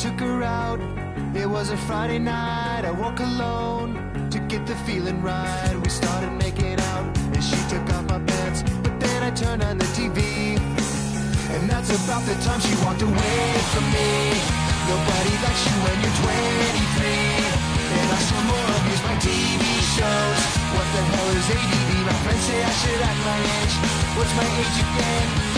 took her out. It was a Friday night. I woke alone to get the feeling right. We started making out, and she took off my pants. But then I turned on the TV, and that's about the time she walked away from me. Nobody likes you when you're 23, and I still more abuse my TV shows. What the hell is ADD? My friends say I should act my age. What's my age again?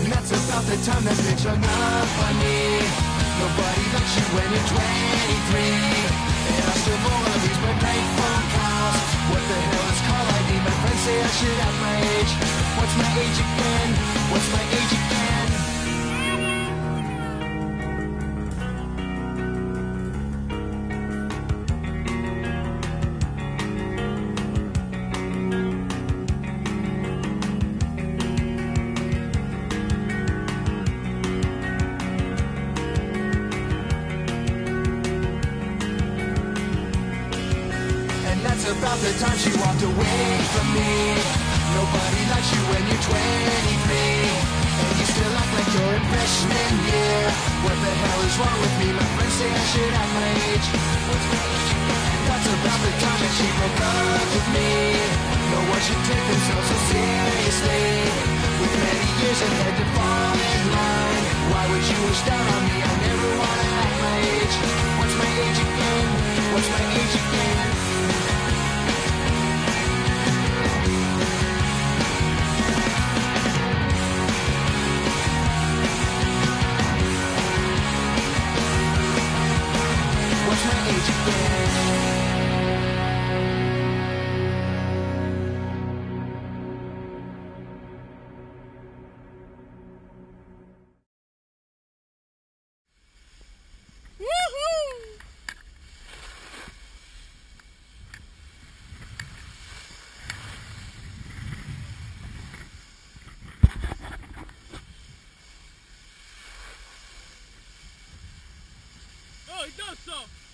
And that's about the time that bitch hung up on me. Nobody likes you when you're 23. And I still wanna use my prank phone calls. What the hell is caller ID? My friends say I should have my age. What's my age again? What's my age again? About the time she walked away from me. Nobody likes you when you're 23. And you still act like you're in freshman year. What the hell is wrong with me? My friends say I should have my age. That's about the time that she broke up with me. No one should take themselves so seriously. With many years ahead to fall in line. Why would you wish down on me? Does so.